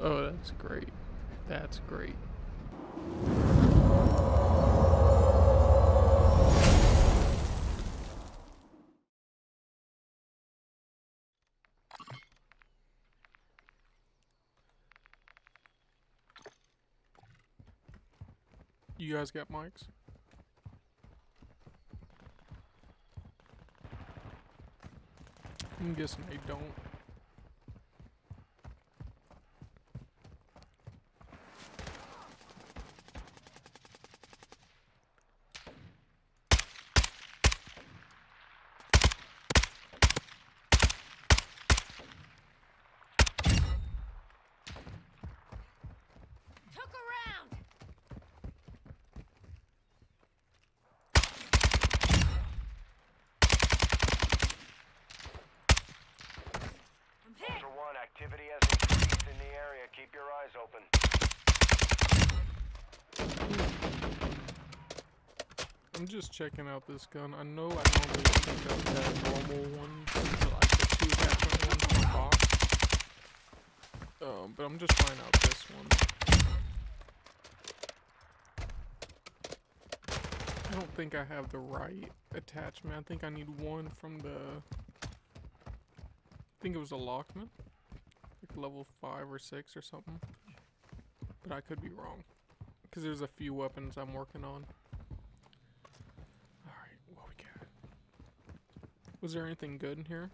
oh, that's great. That's great. You guys got mics? I'm guessing they don't. Took around. I'm hit. Ultra One, activity has increased in the area. Keep your eyes open. I'm just checking out this gun. I know I normally pick up that normal one, like the two attachment one from the box. Um, but I'm just trying out this one. I don't think I have the right attachment. I think I need one from the. I think it was a Lachmann, like level five or six or something. But I could be wrong, because there's a few weapons I'm working on. Alright, what we got? Was there anything good in here?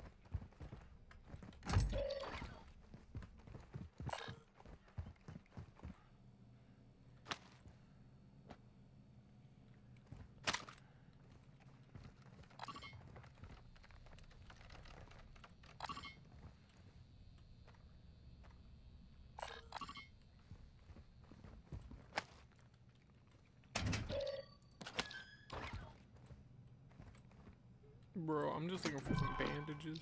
Bro, I'm just looking for some bandages.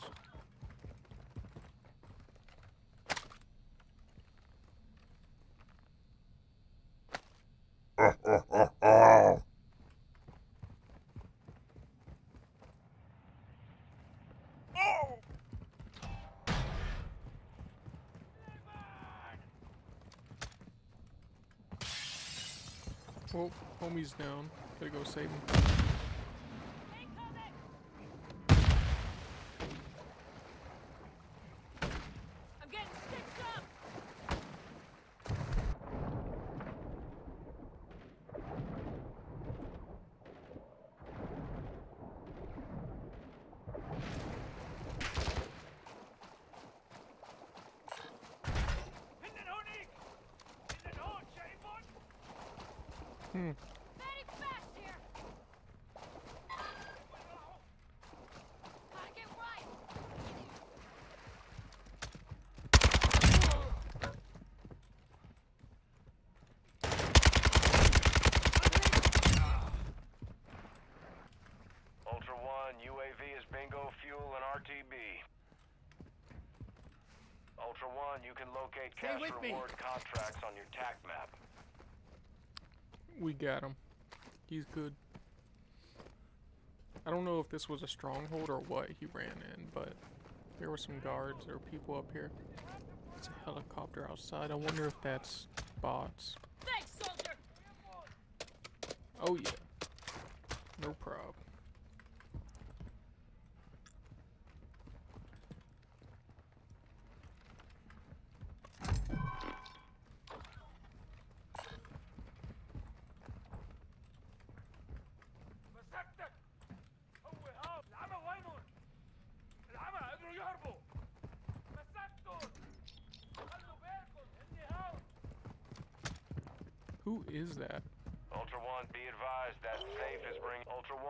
Oh, homie's down. Gotta go save him. I'm getting stitched up. Hmm. Medic fast here. Gotta get right. Ultra One, UAV is bingo fuel and Hmm. RTB. Ultra One, you can locate Stay cash with me. reward contracts on your TAC map. We got him. He's good. I don't know if this was a stronghold or what he ran in, but there were some guards or people up here. It's a helicopter outside. I wonder if that's bots. Thanks, soldier. Oh yeah. No prob.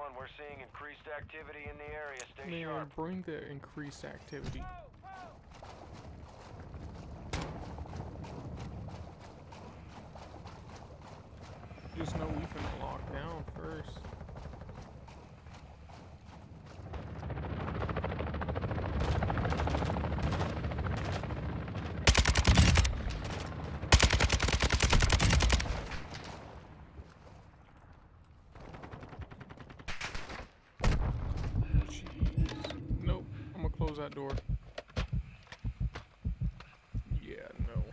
One, we're seeing increased activity in the area. Stay Man, sharp. bring the increased activity. Just know we finna lock down first. front door. Yeah, no.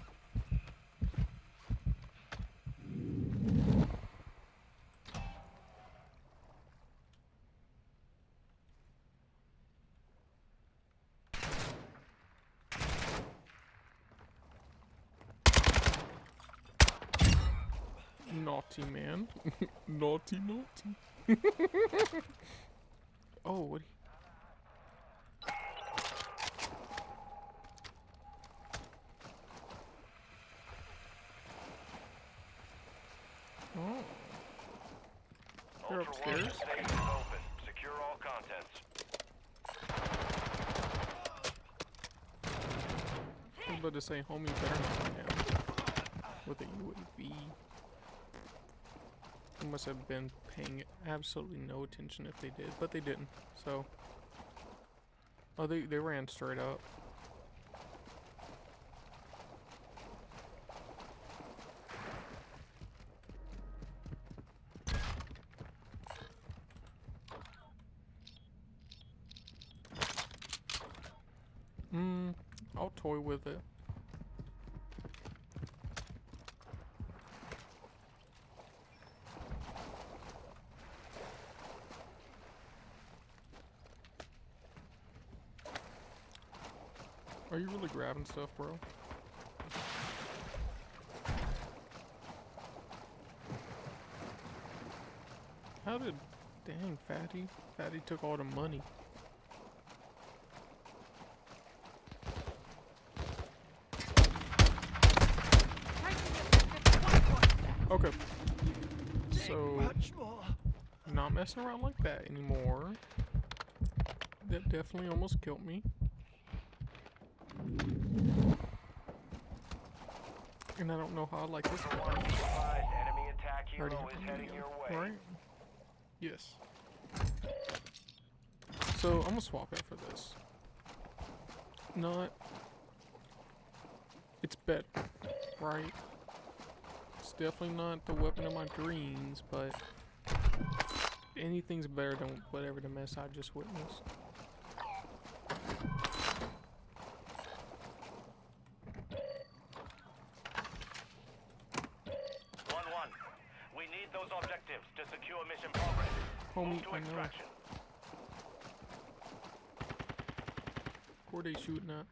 Naughty man. naughty, naughty. oh, what about to say, homie, better not with a UAV. They must have been paying absolutely no attention if they did, but they didn't. So, oh, they they ran straight up. Hmm, I'll toy with it. Are you really grabbing stuff, bro? How did... Dang, Fatty. Fatty took all the money. Okay. So, not messing around like that anymore. That definitely almost killed me. And I don't know how I like this one. One, be advised, enemy attack Already is heading your way. Right? Yes. So, I'm gonna swap it for this. Not... It's better, right? It's definitely not the weapon of my dreams, but... Anything's better than whatever the mess I just witnessed. One one. We need those objectives to secure mission Homie, Move to I know. extraction. Where they shooting at?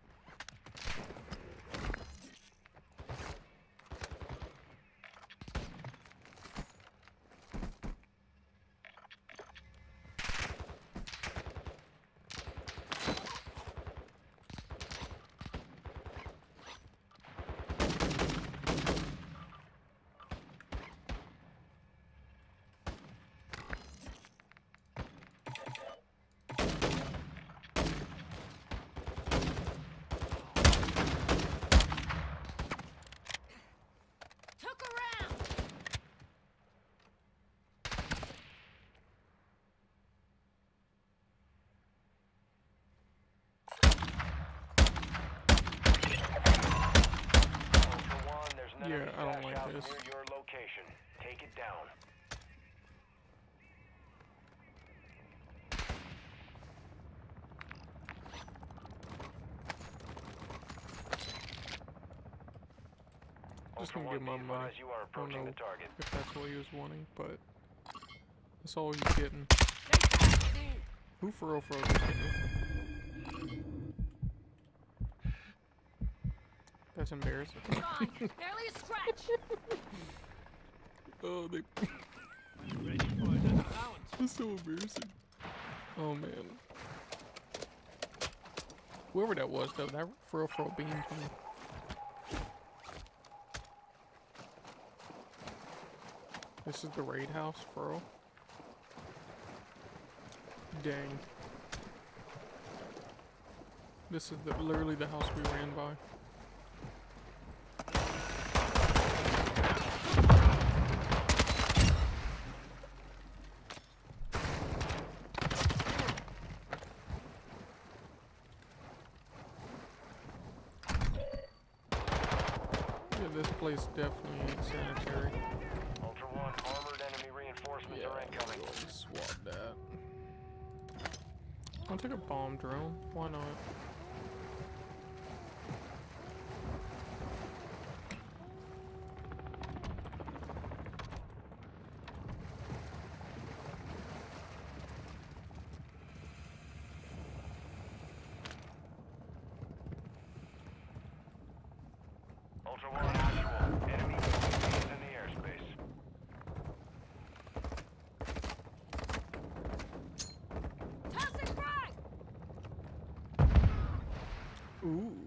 Took a round. Ultra One, there's an Yeah, enemy I don't stash like house this. near your location. Take it down. Just gonna get my money. are Don't know the target. if that's what he was wanting, but that's all he's getting. Who for real for real just? That's embarrassing. Barely a scratch. Oh, they. That's so embarrassing. Oh man. Whoever that was, though, that for real for real beamed me. This is the raid house, real. Dang. This is the, literally the house we ran by. Yeah, this place definitely ain't sanitary. Ultra One, armored enemy reinforcements are incoming. we'll swap that. I'll take a bomb drone. Why not? Ultra One, actual. Enemy UAV is in the airspace. Ooh.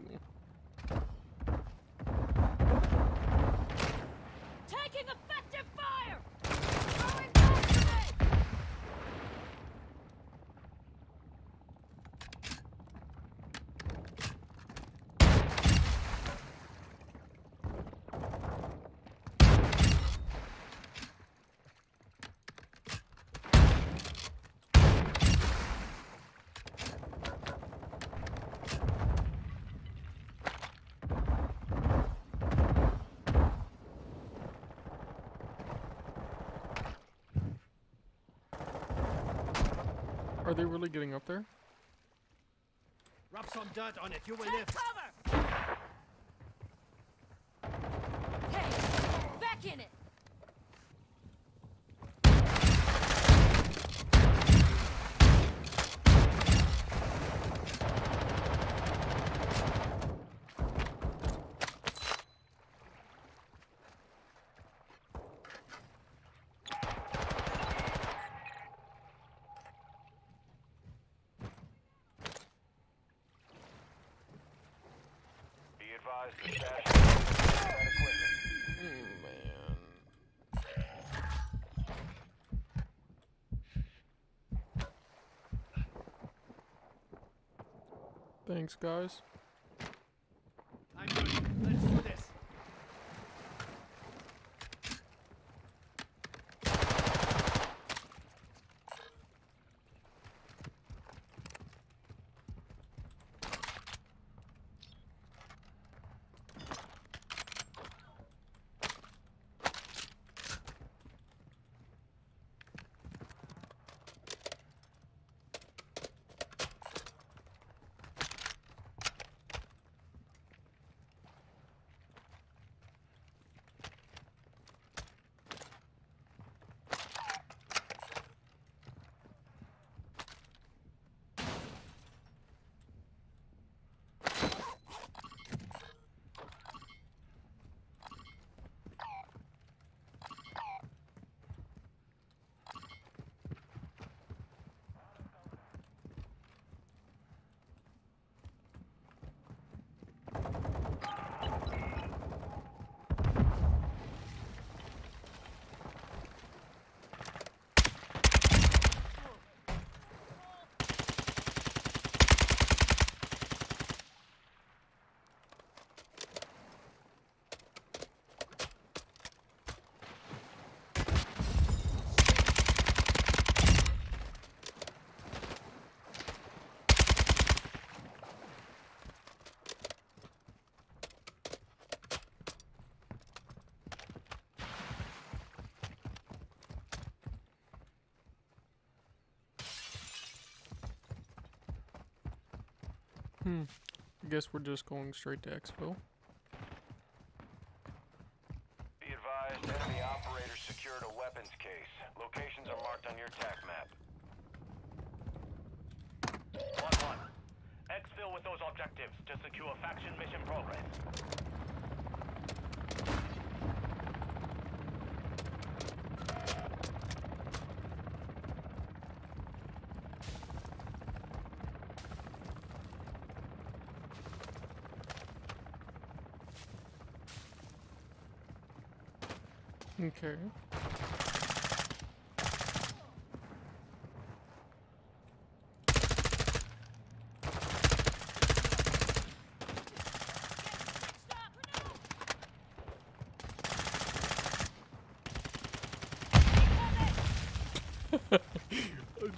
Are they really getting up there? Rub some dirt on it, you will Take live. cover! Hey, back in it! Be advised the stash that equipment. Mm, man. Thanks, guys. I'm ready. Let's do this. Hmm. I guess we're just going straight to Expo. Be advised, enemy operators secured a weapons case. Locations are marked on your tac map. 1-1. Exfil with those objectives to secure faction mission progress. Okay. I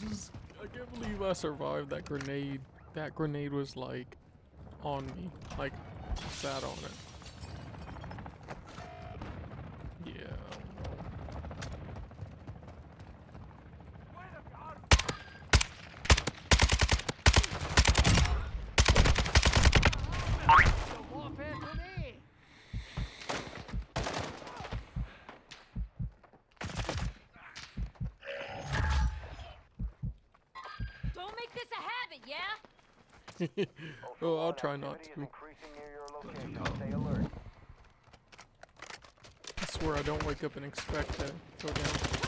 just I can't believe I survived that grenade. That grenade was like on me, like sat on it. Yeah. Don't make this a habit, yeah? oh, I'll try not to. I swear I don't wake up and expect to go down.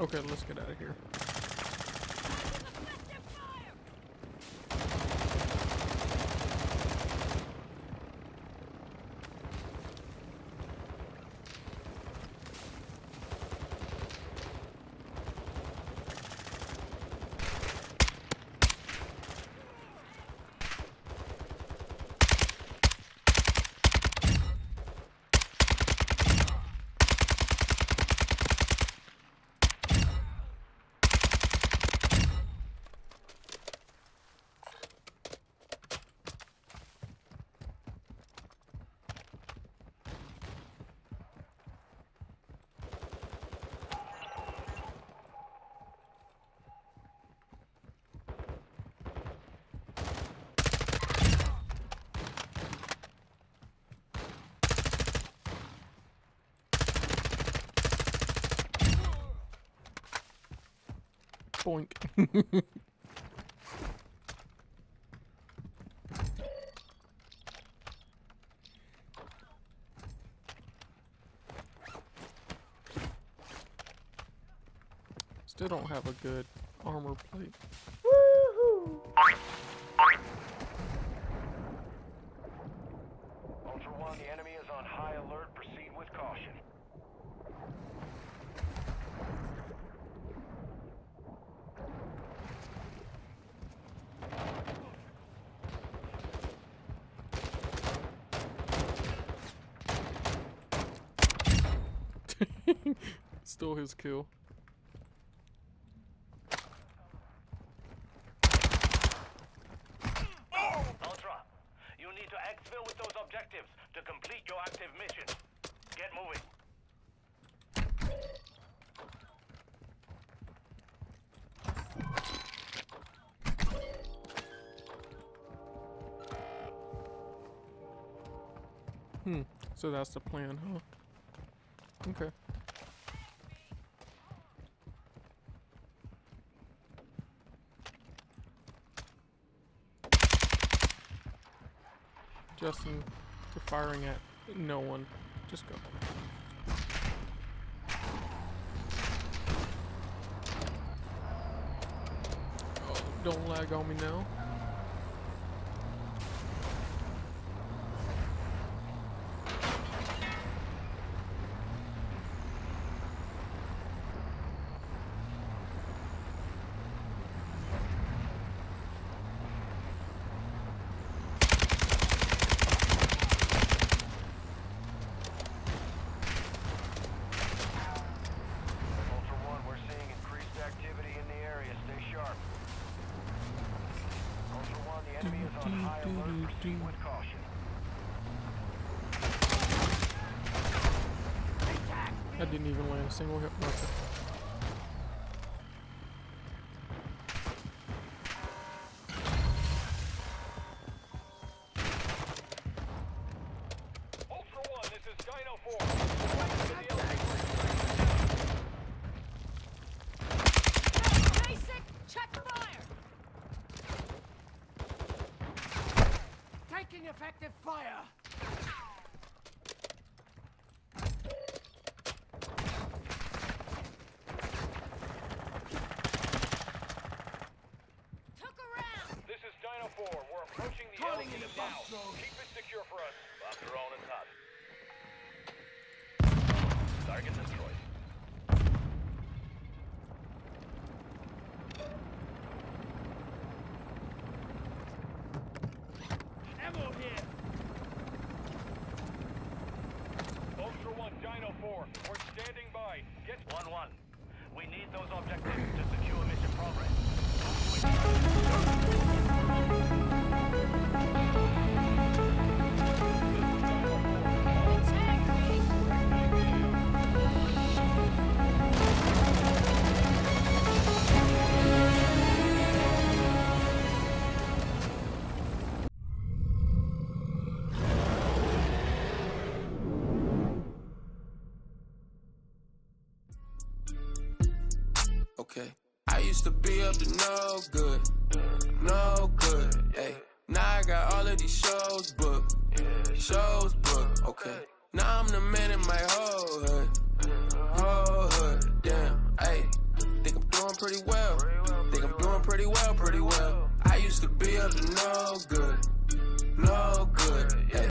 Okay, let's get out of here. Boink. Still don't have a good armor plate. Ultra One, the enemy is on high alert. Proceed with caution. Still his kill. Ultra, you need to exfil with those objectives to complete your active mission. Get moving. Hmm. So that's the plan, huh? Okay. Justin, you're firing at no one. Just go. Oh, don't lag on me now. Ultra One, we're seeing increased activity in the area. Stay sharp. Ultra One, the enemy is on high alert. Proceed with caution. I didn't even land a single hit marker. Ultra One, this is Dino 4. Basic, check fire! Taking effective fire. Took a round! This is Dino 4. We're the LZ in now. bomb drone. Keep it secure for us. Bomb drone is hot. Target destroyed. up to no good, no good. Hey, now I got all of these shows booked, shows booked. Okay, now I'm the man in my whole hood, whole hood. Damn, hey, think I'm doing pretty well. Think I'm doing pretty well, pretty well. I used to be up to no good.